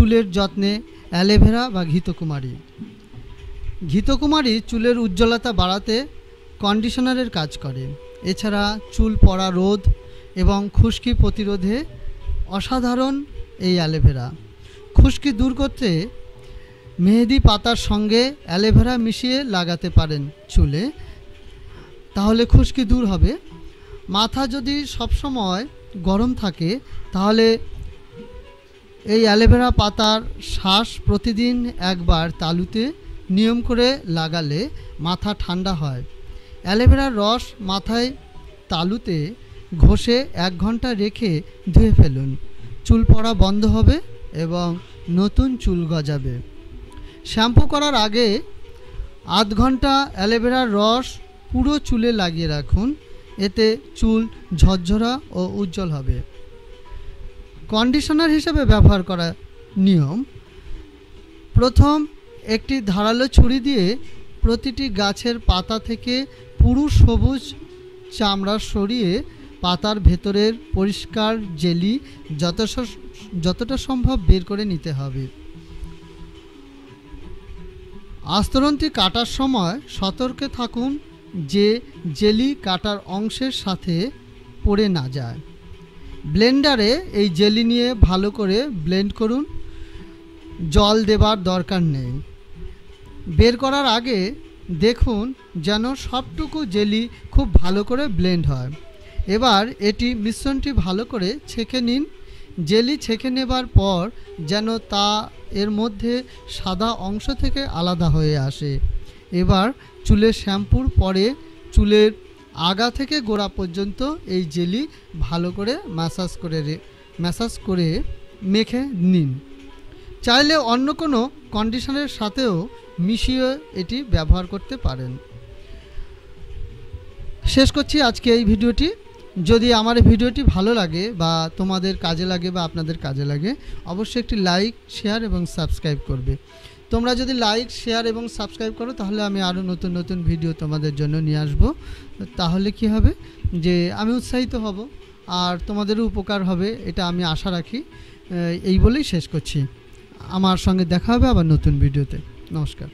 চুলের যত্নে অ্যালোভেরা বা ঘিতকুমারী। ঘিতকুমারী চুলের উজ্জ্বলতা বাড়াতে কন্ডিশনারের কাজ করে। এছাড়া চুল পড়া রোধ এবং খুশকি প্রতিরোধে অসাধারণ এই অ্যালোভেরা। খুশকি দূর করতে মেহেদি পাতার সঙ্গে অ্যালোভেরা মিশিয়ে লাগাতে পারেন চুলে, তাহলে খুশকি দূর হবে। মাথা যদি সবসময় গরম থাকে, তাহলে এই অ্যালোভেরা পাতার শ্বাস প্রতিদিন একবার তালুতে নিয়ম করে লাগালে মাথা ঠান্ডা হয়। অ্যালোভেরার রস মাথায় তালুতে ঘষে এক ঘণ্টা রেখে ধুয়ে ফেলুন। চুল পড়া বন্ধ হবে এবং নতুন চুল গজাবে। শ্যাম্পু করার আগে আধ ঘণ্টা অ্যালোভেরার রস পুরো চুলে লাগিয়ে রাখুন। এতে চুল ঝরঝরা ও উজ্জ্বল হবে। কন্ডিশনার হিসেবে ব্যবহার করা নিয়ম। প্রথম, একটি ধারালো ছুরি দিয়ে প্রতিটি গাছের পাতা থেকে পুরু সবুজ চামড়া সরিয়ে পাতার ভেতরের পরিষ্কার জেলি যত যতটা সম্ভব বের করে নিতে হবে। আস্তরণটি কাটার সময় সতর্কে থাকুন যে জেলি কাটার অংশের সাথে পড়ে না যায়। ব্লেন্ডারে এই জেলি নিয়ে ভালো করে ব্লেন্ড করুন। জল দেবার দরকার নেই। বের করার আগে দেখুন যেন সবটুকু জেলি খুব ভালো করে ব্লেন্ড হয়। এবার এটি মিশ্রণটি ভালো করে ছেঁকে নিন। জেলি ছেঁকে নেবার পর যেন তা এর মধ্যে সাদা অংশ থেকে আলাদা হয়ে আসে। এবার চুলের শ্যাম্পুর পরে চুলের আগা থেকে গোড়া পর্যন্ত এই জেলি ভালো করে ম্যাসাজ করে ম্যাসাজ করে মেখে নিন। চাইলে অন্য কোনো কন্ডিশনের সাথেও মিশিয়ে এটি ব্যবহার করতে পারেন। শেষ করছি আজকে এই ভিডিওটি। যদি আমার ভিডিওটি ভালো লাগে বা তোমাদের কাজে লাগে বা আপনাদের কাজে লাগে, অবশ্যই একটি লাইক, শেয়ার এবং সাবস্ক্রাইব করবে। তোমরা যদি লাইক, শেয়ার এবং সাবস্ক্রাইব করো, তাহলে আমি আরও নতুন নতুন ভিডিও তোমাদের জন্য নিয়ে আসব। তাহলে কি হবে? যে আমি উৎসাহিত হব আর তোমাদেরও উপকার হবে, এটা আমি আশা রাখি। এই বলেই শেষ করছি। আমার সঙ্গে দেখা হবে আবার নতুন ভিডিওতে। নমস্কার।